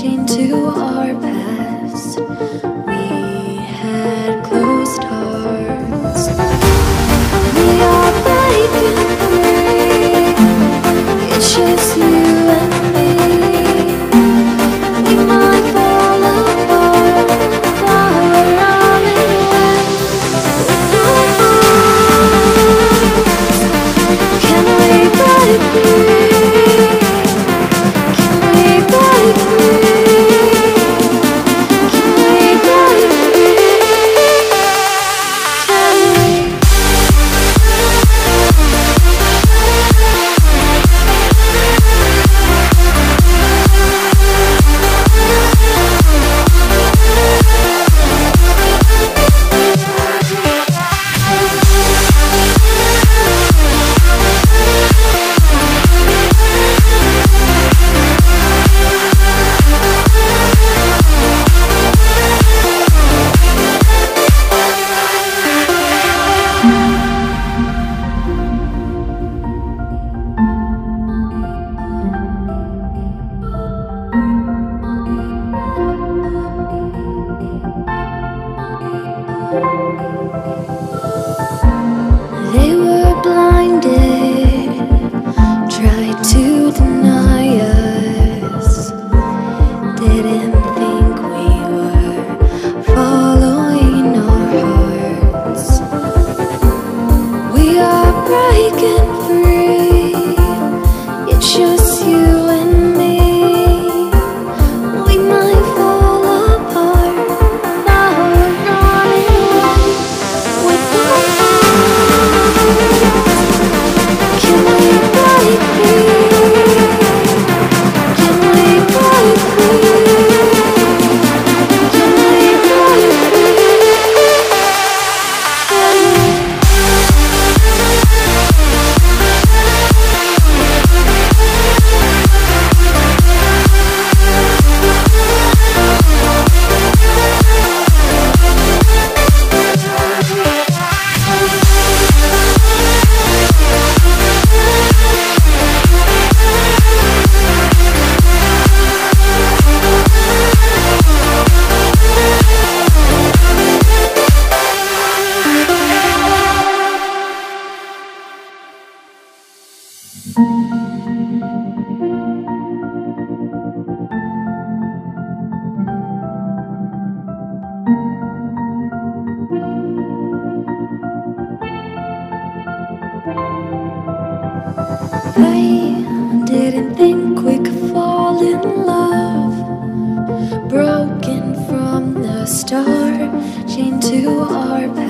chained to our bed. to our past.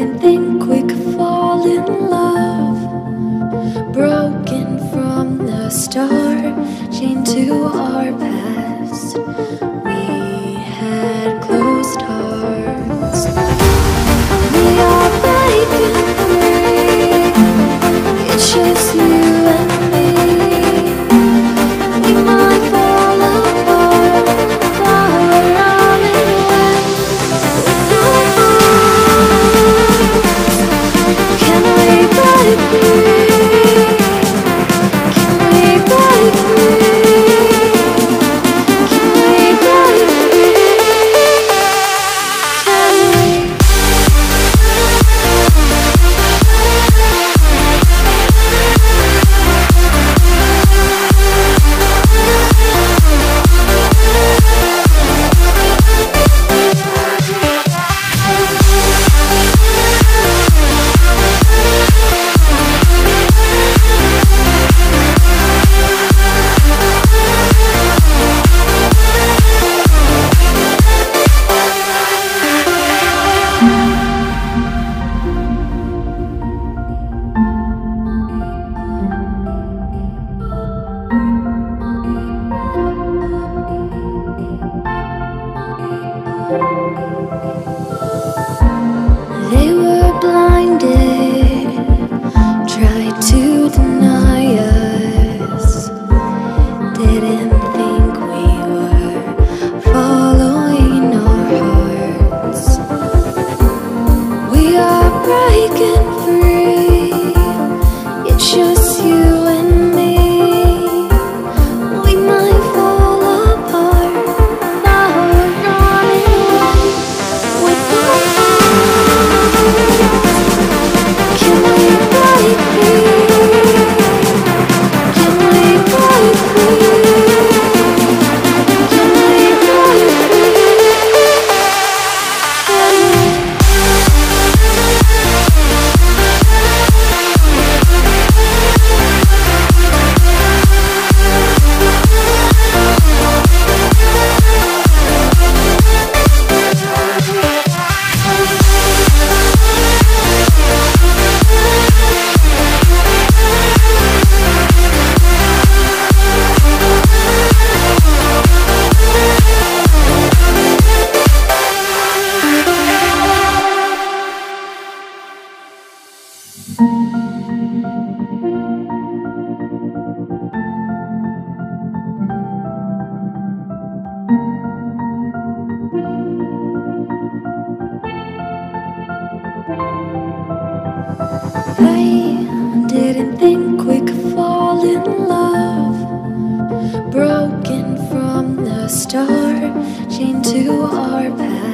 didn't think we could fall in love. Broken from the start, chained to our past. I didn't think we could fall in love. Broken from the start, chained to our past.